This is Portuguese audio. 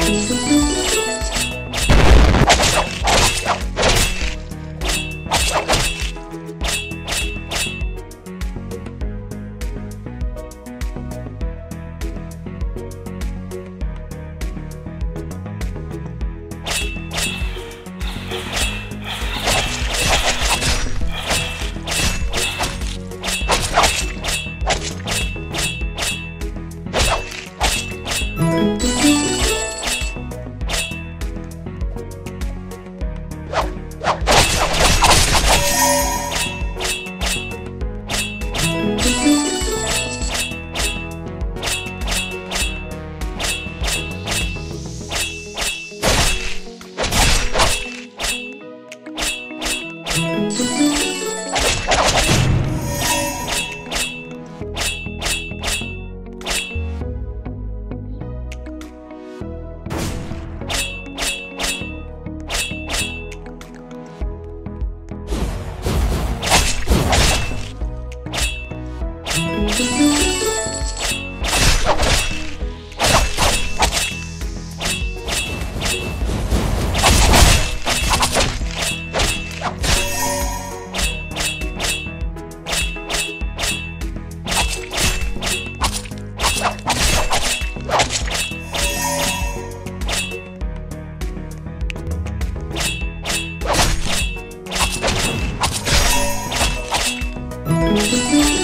Jesus. Thank